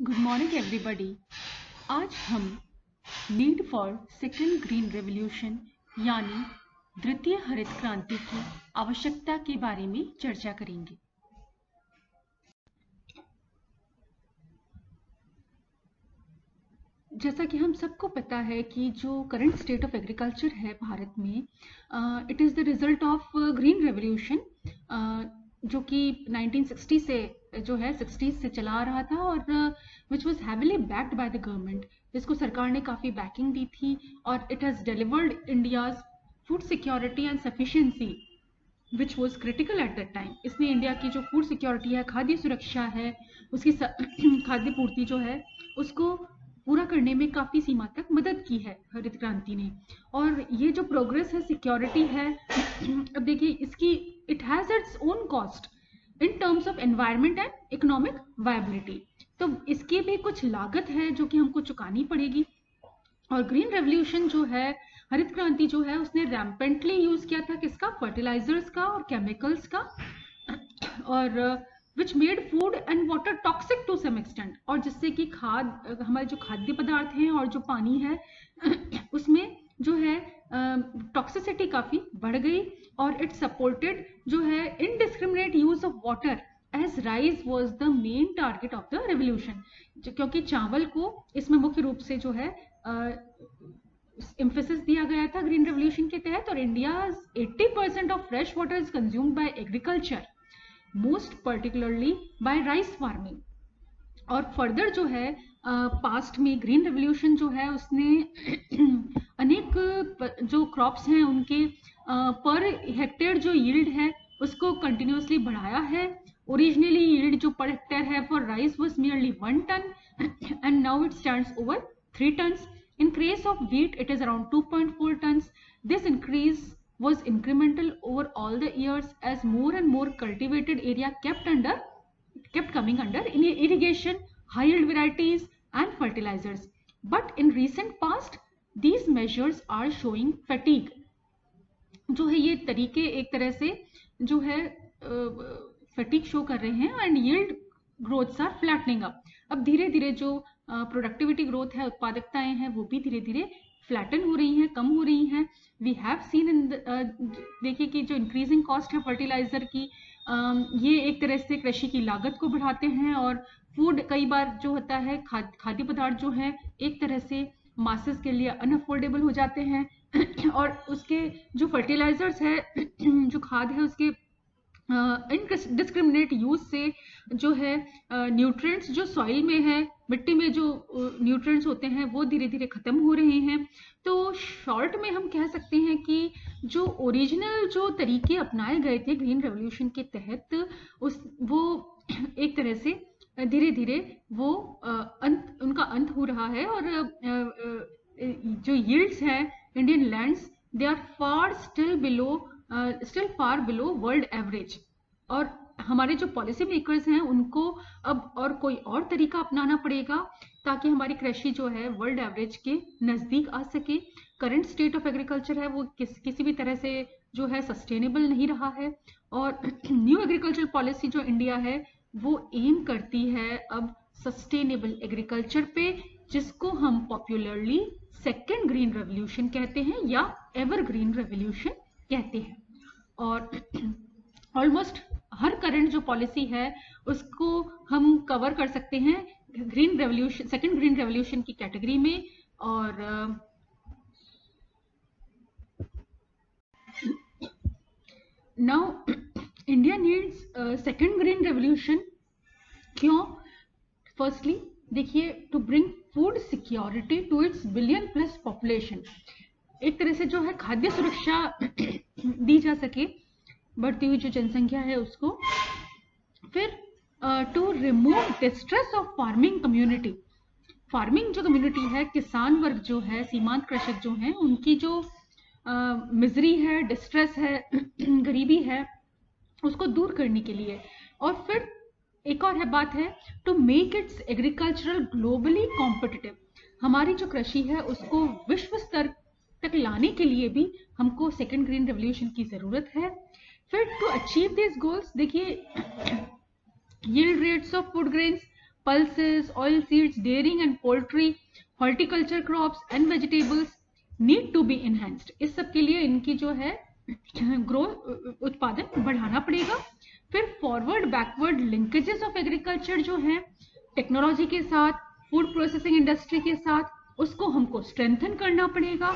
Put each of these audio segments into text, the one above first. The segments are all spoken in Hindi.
गुड मॉर्निंग एवरीबॉडी आज हम need for second green revolution यानी द्वितीय हरित क्रांति की आवश्यकता के बारे में चर्चा करेंगे। जैसा कि हम सबको पता है कि जो करंट स्टेट ऑफ़ एग्रीकल्चर है भारत में it is the result of green revolution जो कि 1960 से जो है 60 से चला रहा था और which was heavily backed by the government जिसको सरकार ने काफ़ी बैकिंग दी थी और it has delivered India's food security and sufficiency which was critical at that time इसने इंडिया की जो फ़ूड सिक्योरिटी है, खाद्य सुरक्षा है, उसकी खाद्य पूर्ति जो है, उसको पूरा करने में काफ़ी सीमा तक मदद की है हरित क्रांति ने। और ये जो प्रोग्रेस है सिक्योरिटी है, अब देखिए, इसकी it has its own cost in terms of environment and economic viability तो इसकी भी कुछ लागत है जो कि हमको चुकानी पड़ेगी। और ग्रीन रेवोल्यूशन जो है, हरित क्रांति जो है, उसने रैम्पेंटली यूज़ किया था किसका? फर्टिलाइजर्स का और केमिकल्स का। और which made food and water toxic to some extent और जिससे कि खाद, हमारे जो खाद्य पदार्थ हैं और जो पानी है, उसमें जो है टॉक्सिसिटी काफ़ी बढ़ गई और इट सपोर्टेड जो है indiscriminate use of water as rice was the main target of the revolution क्योंकि चावल को इसमें मुख्य रूप से जो है इम्फेसिस दिया गया था ग्रीन रेवोल्यूशन के तहत और India 80 percent of fresh water is consumed by agriculture most particularly by rice farming और फर्दर जो है पास्ट में ग्रीन रेवल्यूशन जो है, उसने अनेक जो क्रॉप्स हैं, उनके पर हेक्टेयर जो यील्ड है, उसको कंटिन्यूसली बढ़ाया है। ओरिजिनली यील्ड जो पर हेक्टेयर है for rice was merely one ton and now it stand over three tons increase of wheat it is around two point four tons this increase was incremental over all the years as more and more cultivated area kept under kept coming under in irrigation high varieties and fertilizers. But in recent past, these measures are showing fatigue. जो है ये तरीके एक तरह से जो है फटीक शो कर रहे हैं and yield growths are flattening up अब धीरे धीरे जो प्रोडक्टिविटी ग्रोथ है, उत्पादकताएँ हैं, वो भी धीरे धीरे फ्लैटन हो रही हैं, कम हो रही हैं. वी हैव सीन इन देखिए कि जो इंक्रीजिंग कॉस्ट है फर्टिलाइज़र की ये एक तरह से कृषि की लागत को बढ़ाते हैं और फ़ूड कई बार जो होता है खाद्य पदार्थ जो है, एक तरह से मासेस के लिए अनअफोर्डेबल हो जाते हैं। और उसके जो फर्टिलाइजर्स है, जो खाद है, उसके इनडिस्क्रिमिनेट यूज़ से जो है न्यूट्रिएंट्स जो सॉइल में है, मिट्टी में जो न्यूट्रिएंट्स होते हैं, वो धीरे धीरे खत्म हो रहे हैं। तो शॉर्ट में हम कह सकते हैं कि जो ओरिजिनल जो तरीके अपनाए गए थे ग्रीन रेवोल्यूशन के तहत, उस, वो एक तरह से धीरे धीरे वो अंत, उनका अंत हो रहा है और जो यील्ड्स हैं, Indian lands, they are far still below still far below world average. और हमारे जो पॉलिसी मेकर्स हैं, उनको अब और कोई और तरीका अपनाना पड़ेगा, ताकि हमारी कृषि जो है, वर्ल्ड एवरेज के नज़दीक आ सके। करंट स्टेट ऑफ़ एग्रीकल्चर है, वो किस, किसी भी तरह से जो है, सस्टेनेबल नहीं रहा है। और न्यू एग्रीकल्चर पॉलिसी जो इंडिया है वो एम करती है अब सस्टेनेबल एग्रीकल्चर पे, जिसको हम पॉपुलरली सेकेंड ग्रीन रेवोल्यूशन कहते हैं या एवर ग्रीन रेवोल्यूशन कहते हैं। और ऑलमोस्ट हर करंट जो पॉलिसी है, उसको हम कवर कर सकते हैं green revolution second green revolution की कैटेगरी में। और now India needs second green revolution क्यों? फर्स्टली देखिए to bring food security to its billion plus population एक तरह से जो है खाद्य सुरक्षा दी जा सके, बढ़ती हुई जो जनसंख्या है उसको। फिर to remove distress of farming community farming जो कम्युनिटी है, किसान वर्ग जो है, सीमांत कृषक जो हैं, उनकी जो मिजरी है डिस्ट्रेस है, गरीबी है उसको दूर करने के लिए। और फिर एक और है बात है to make its agricultural globally competitive हमारी जो कृषि है उसको विश्व स्तर तक लाने के लिए भी हमको सेकेंड ग्रीन रेवोल्यूशन की ज़रूरत है। फिर टू अचीव दिस गोल्स देखिए rates of food grains pulses, oil seeds, dairying and poultry, horticulture crops and vegetables need to be enhanced. इस सब के लिए इनकी जो है ग्रोथ उत्पादन बढ़ाना पड़ेगा। फिर forward backward linkages of agriculture जो है टेक्नोलॉजी के साथ फ़ूड प्रोसेसिंग इंडस्ट्री के साथ, उसको हमको स्ट्रेंथन करना पड़ेगा।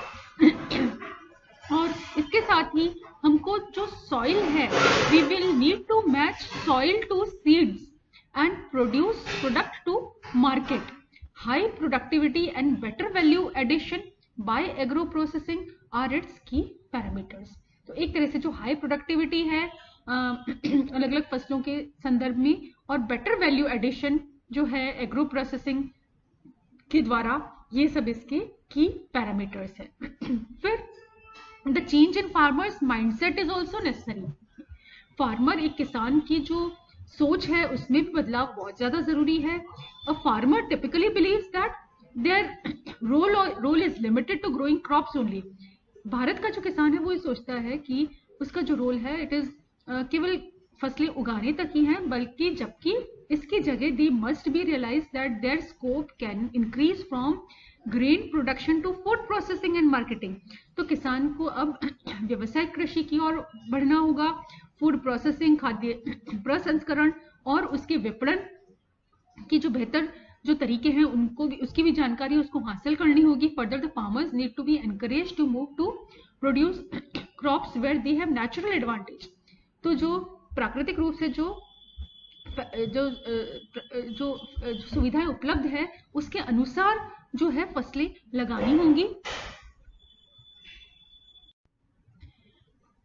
और इसके साथ ही हमको जो सॉइल है we will need to match soil to seeds and produce product to market high productivity and better value addition by agro processing are its key parameters तो एक तरह से जो हाई प्रोडक्टिविटी है अलग अलग फ़सलों के संदर्भ में और बेटर वैल्यू एडिशन जो है एग्रो प्रोसेसिंग के द्वारा ये सब इसके की पैरामीटर्स है। फिर the change in farmers mindset is also necessary farmer एक किसान की जो सोच है, उसमें भी बदलाव बहुत ज़्यादा ज़रूरी है। A farmer typically believe that their role role is limited to growing crops only Bharat का जो किसान है, वो ये सोचता है कि उसका जो रोल है इट इज़ केवल फ़सलें उगाने तक ही हैं, बल्कि जबकि इसकी जगह they must be realise that their scope can increase from grain production to food processing and marketing तो किसान को अब व्यवसायिक कृषि की ओर बढ़ना होगा फ़ूड प्रोसेसिंग खाद्य प्रसंस्करण और उसके विपणन की जो बेहतर जो तरीके हैं उनको भी, उसकी भी जानकारी उसको हासिल करनी होगी। Further the farmers need to be encourage to move to produce crops where they have natural advantage तो जो प्राकृतिक रूप से जो जो जो सुविधाएँ उपलब्ध है, उसके अनुसार जो है फ़सलें लगानी होंगी।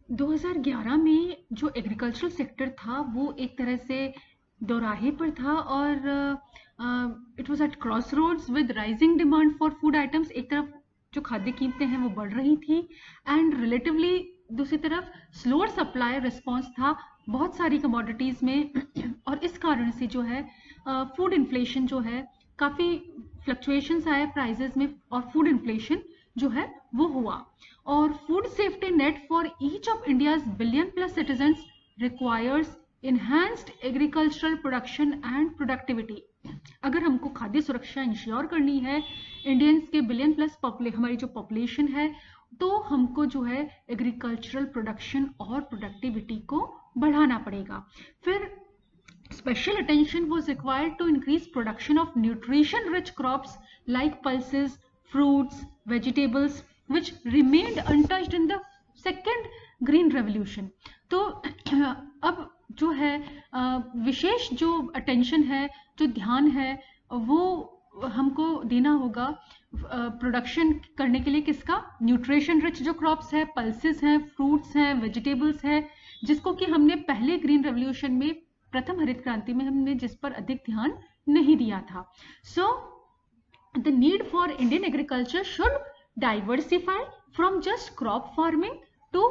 2011 में जो एग्रीकल्चरल सेक्टर था, वो एक तरह से दोराहे पर था और it was at cross roads with rising demand for food items एक तरफ़ जो खाद्य कीमतें हैं वो बढ़ रही थी एंड रिलेटिवली दूसरी तरफ़ स्लोअर सप्लाई रिस्पॉन्स था बहुत सारी कमोडिटीज में। और इस कारण से जो है फ़ूड uh, इन्फ्लेशन जो है काफ़ी फ्लक्चुएशंस आए प्राइजेस में और फ़ूड इन्फ्लेशन जो है वो हुआ। और food safety net for each of India's billion plus citizen requires enhanced agricultural production and productivity अगर हमको खाद्य सुरक्षा इंश्योर करनी है इंडियंस के बिलियन प्लस पॉपुले हमारी जो पॉपुलेशन है तो हमको जो है एग्रीकल्चरल प्रोडक्शन और प्रोडक्टिविटी को बढ़ाना पड़ेगा। फिर special attention was required to increase production of nutrition rich crops like pulses fruits vegetables which remained untouched in the second green revolution तो अब जो है विशेष जो अटेंशन है, जो ध्यान है, वो हमको देना होगा प्रोडक्शन करने के लिए किसका? न्यूट्रिशन रिच जो क्रॉप्स है पल्सेस हैं फ्रूट्स हैं वेजिटेबल्स है, जिसको कि हमने पहले ग्रीन रेवोल्यूशन में, प्रथम हरित क्रांति में हमने जिस पर अधिक ध्यान नहीं दिया था। So the need for Indian agriculture should diversify from just crop farming to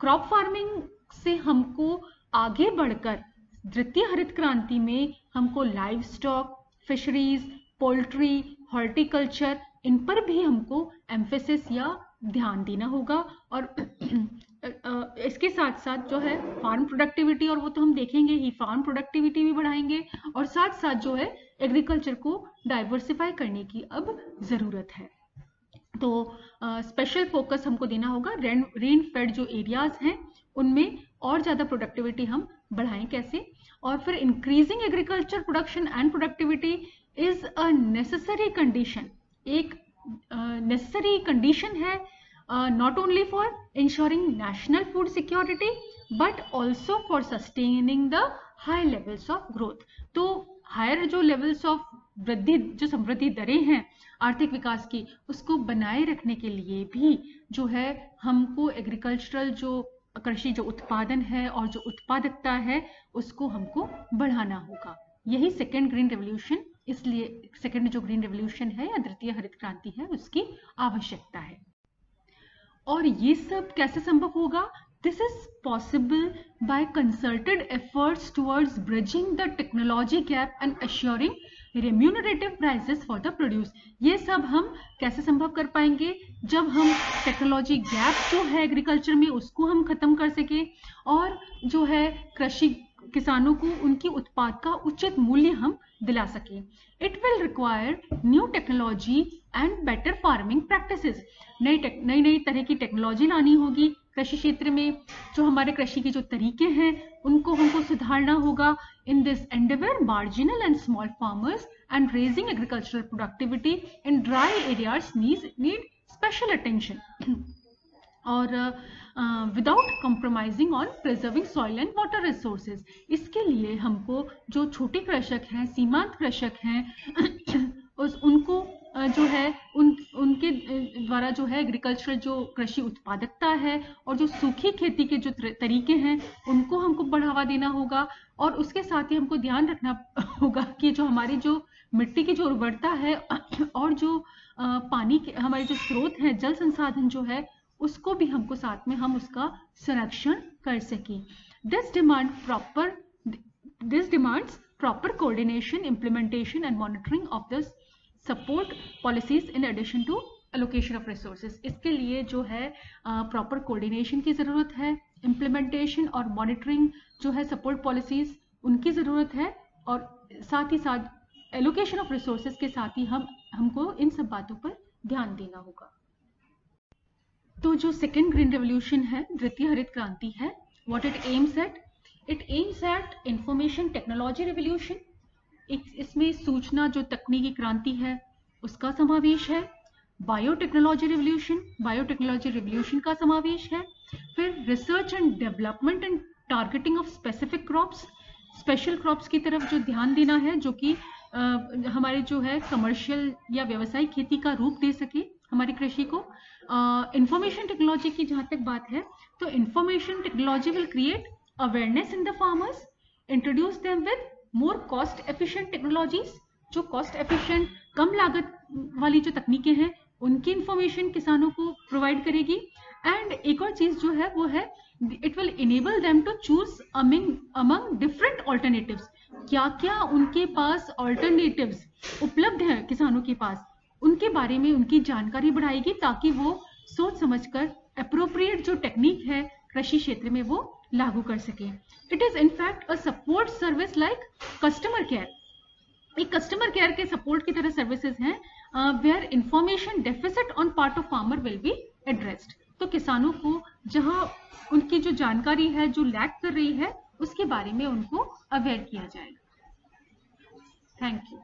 crop farming से हमको आगे बढ़कर द्वितीय हरित क्रांति में हमको livestock fisheries poultry horticulture इन पर भी हमको एम्फेसिस या ध्यान देना होगा। और इसके साथ साथ जो है फार्म प्रोडक्टिविटी और वो तो हम देखेंगे ही फार्म प्रोडक्टिविटी भी बढ़ाएँगे, और साथ साथ जो है एग्रीकल्चर को डाइवर्सिफाई करने की अब ज़रूरत है। तो स्पेशल फोकस हमको देना होगा। रेन रेन फेड जो एरियाज़ हैं उनमें और ज़्यादा प्रोडक्टिविटी हम बढ़ाएँ कैसे? और फिर increasing agriculture production and productivity is a necessary condition एक नेसेसरी uh, कंडीशन है not only for ensuring national food security but also for sustaining the high levels of growth तो हायर जो लेवल्स ऑफ़ वृद्धि जो समृद्धि दरें हैं आर्थिक विकास की उसको बनाए रखने के लिए भी जो है हमको एग्रीकल्चरल जो कृषि जो उत्पादन है और जो उत्पादकता है, उसको हमको बढ़ाना होगा। यही सेकेंड ग्रीन रेवोल्यूशन इसलिए सेकेंड जो ग्रीन रेवोल्यूशन है या द्वितीय हरित क्रांति है, उसकी आवश्यकता है। और ये सब कैसे संभव होगा? This is possible by consulted efforts towards bridging the technology gap and assuring remunerative prices for the produce ये सब हम कैसे संभव कर पाएँगे? जब हम टेक्नोलॉजी गैप जो है एग्रीकल्चर में, उसको हम खत्म कर सके और जो है कृषि किसानों को उनकी उत्पाद का उचित मूल्य हम दिला सके। It will require new technology and better farming practices नई नई नई तरह की टेक्नोलॉजी लानी होगी कृषि क्षेत्र में जो हमारे कृषि के जो तरीके हैं, उनको हमको सुधारना होगा in this endeavour marginal and small farmers and raising agricultural productivity in dry areas need special attention और without compromising on preserving soil and water resources इसके लिए हमको जो छोटे कृषक हैं, सीमांत कृषक हैं, उस, उनको जो है, उन, उनके द्वारा जो है एग्रीकल्चर जो कृषि उत्पादकता है और जो सूखी खेती के जो तरीके हैं, उनको हमको बढ़ावा देना होगा और उसके साथ ही हमको ध्यान रखना होगा कि जो हमारी जो मिट्टी की जो उर्वरता है और जो पानी के, हमारे जो स्रोत हैं, जल संसाधन जो है, उसको भी हमको साथ में हम उसका संरक्षण कर सकें। This demand proper this demands proper coordination implementation and monitoring of this support policies in addition to allocation of resources इसके लिए जो है प्रॉपर कोऑर्डिनेशन की ज़रूरत है इम्प्लीमेंटेशन और मॉनिटरिंग जो है सपोर्ट पॉलिसीज़ उनकी ज़रूरत है और साथ ही साथ एलोकेशन ऑफ़ रिसोर्सेज के साथ ही हम, हमको इन सब बातों पर ध्यान देना होगा। तो जो सेकेंड ग्रीन रेवोल्यूशन है, द्वितीय हरित क्रांति है what it aims at it aims at information technology revolution इसमें सूचना जो तकनीकी क्रांति है, उसका समावेश है। बायोटेक्नोलॉजी रेवोल्यूशन बायोटेक्नोलॉजी रेवोल्यूशन का समावेश है। फिर research and development and targeting of specific crops special crops की तरफ़ जो ध्यान देना है, जो कि हमारे जो है कमर्शियल या व्यवसायिक खेती का रूप दे सके हमारी कृषि को। इंफॉर्मेशन टेक्नोलॉजी की जहाँ तक बात है तो information technology will create awareness in the farmers introduce them with more cost efficient technologies जो कॉस्ट एफिशिएंट कम लागत वाली जो तकनीकें हैं, उनकी इंफॉर्मेशन किसानों को प्रोवाइड करेगी। एंड एक और चीज़ जो है, वो है it will enable them to choose among among different alternatives क्या क्या उनके पास ऑल्टरनेटिव्स उपलब्ध हैं किसानों के पास? उनके बारे में उनकी जानकारी बढ़ाएगी ताकि वो सोच समझकर अप्रोप्रिएट जो टेक्निक है कृषि क्षेत्र में वो लागू कर सके। It is in fact a support service like customer care एक कस्टमर केयर के सपोर्ट की तरह सर्विसेज़ हैं where information deficit on part of farmer will be addressed तो किसानों को जहाँ उनकी जो जानकारी है, जो लैक कर रही है, उसके बारे में उनको अवेयर किया जाएगा। Thank you